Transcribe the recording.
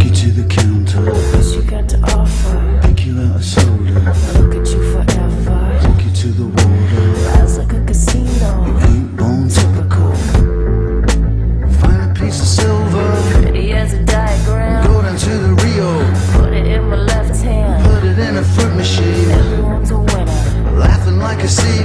Walk you to the counter. What you got to offer? Pick you out a soda. I look at you forever. Walk you to the water. Eyes like a casino. You ain't bone typical. Find a piece of silver. Pretty as a diagram. Go down to the Rio. Put it in my left hand. Put it in a fruit machine. Everyone's a winner. Laughing like a sea.